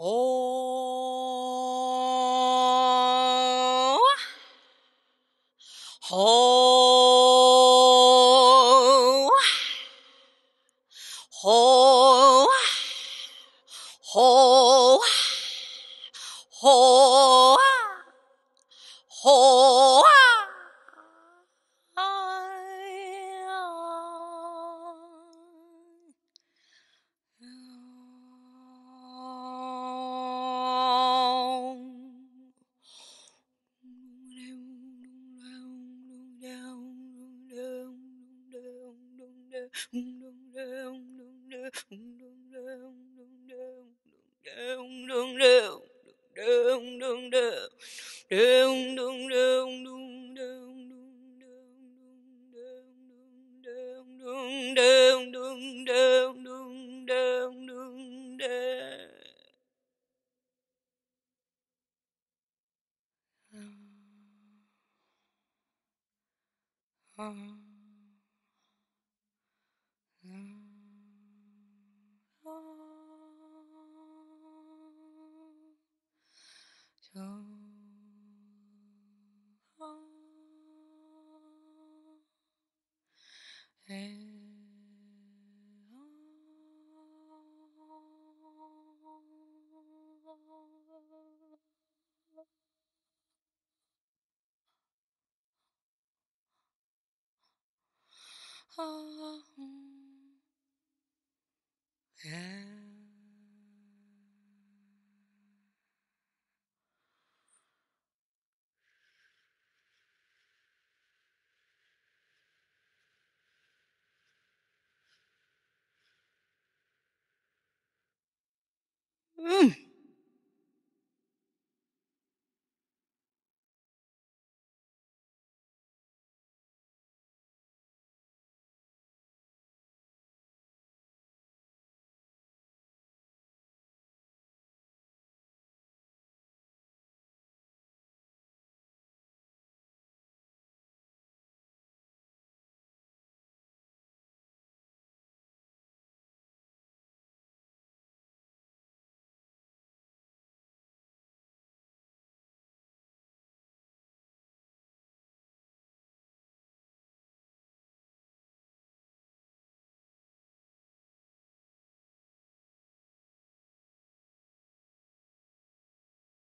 oh, oh, oh, oh, Uh-huh. 啊啊！啊啊！啊啊！啊啊！Mm.